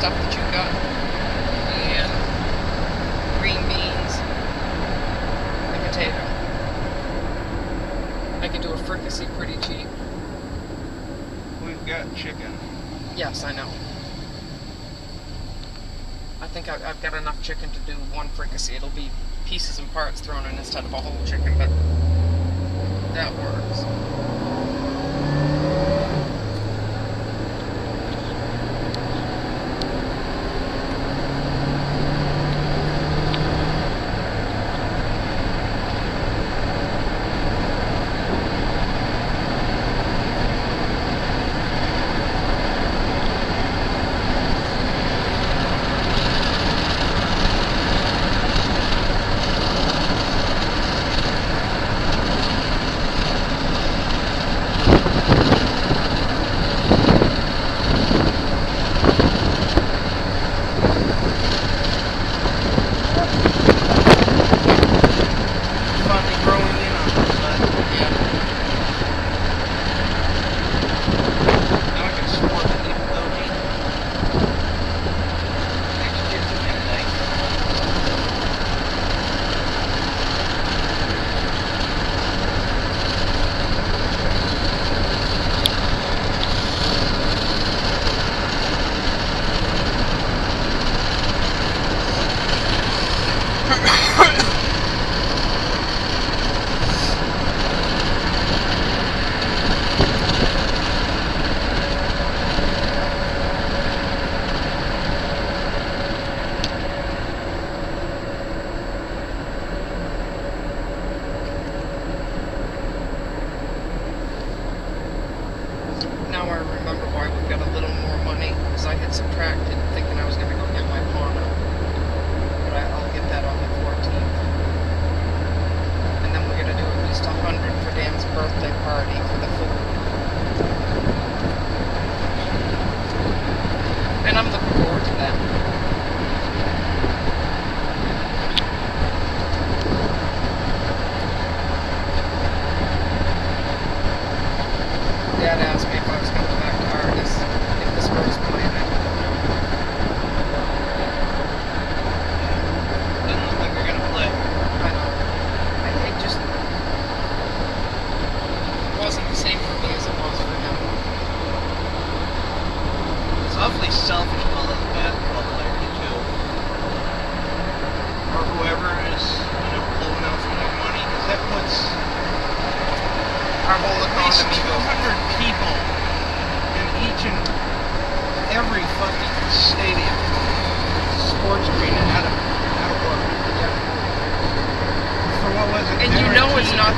stuff that you've got. And green beans and potato. I can do a fricassee pretty cheap. We've got chicken. Yes, I know. I think I, have got enough chicken to do one fricassee. It'll be pieces and parts thrown in instead of a whole chicken, but that works. I remember why we got a little more money, because I had subtracted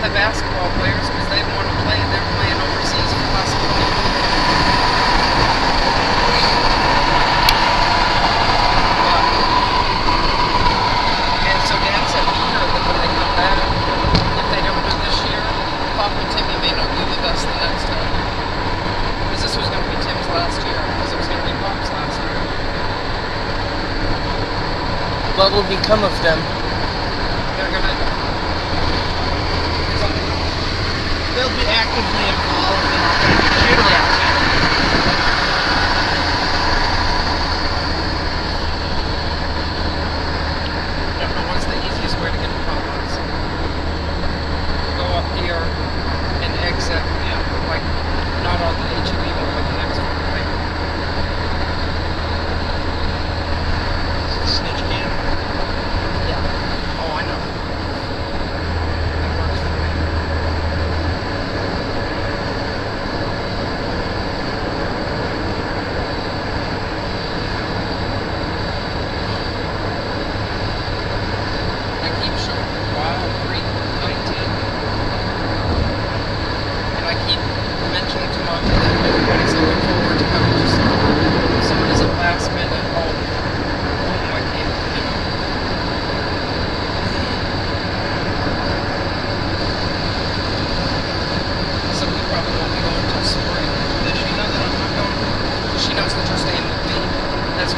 the basketball players because they want to play and they're playing overseas for basketball. And so said to that when they come back, if they don't do this year, and Timmy may not be with us the next time. Because this was going to be Tim's last year, because it was going to be last year. What will become of them? Good night.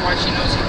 why she knows he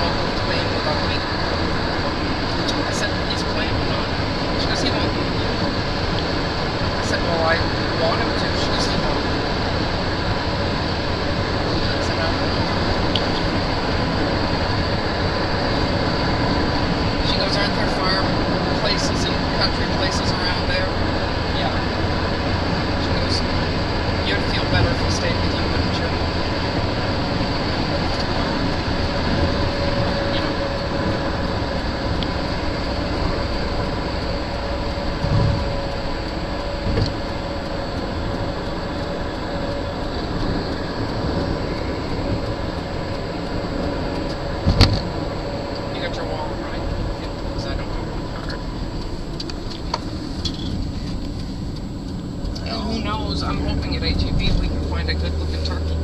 I'm hoping at HEB we can find a good looking turkey.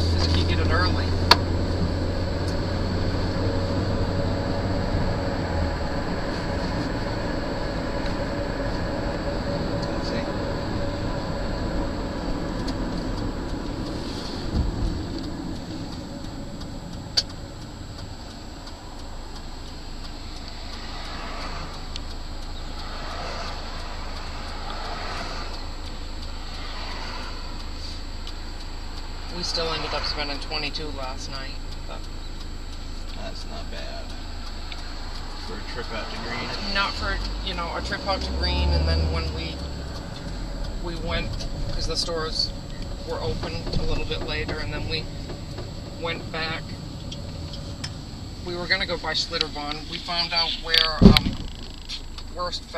Because if you get it early, Let's see. We still ended up spending 22 last night. But That's not bad. For a trip out to Gruene. not for you know a trip out to Gruene, and then when we we went because the stores were open a little bit later, and then we went back. We were gonna go by Schlitterbahn. We found out where um, Worst